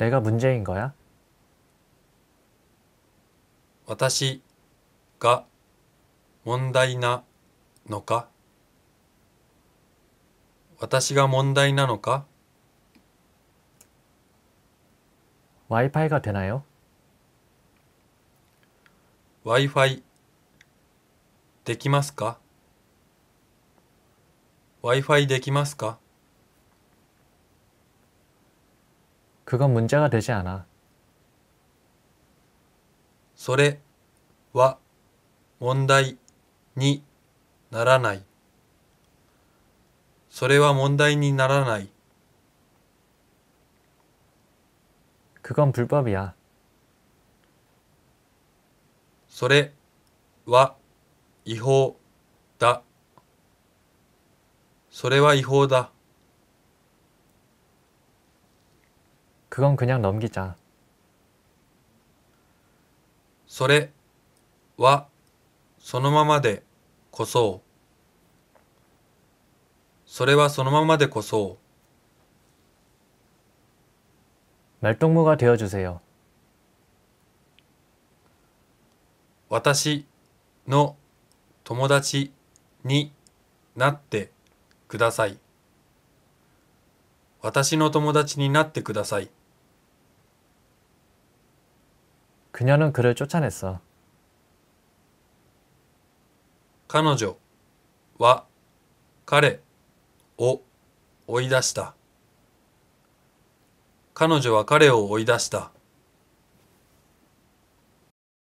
내가 문제인 거야? 私が問題なのか私が問題なのか 와이파이가 되나요? Wi-Fi できますか Wi-Fi できますか 그건 문제가 되지 않아. それは問題にならない。それは問題にならない。 그건 불법이야. それは違法だ。それは違法だ。 그건 그냥 넘기자. それはそのままでこそ。それはそのままでこそ。 말동무가 되어주세요. 私の友達になってください。私の友達になってください。 그녀는 그를 쫓아냈어. 彼女は彼を追い出した。彼女は彼を追い出した。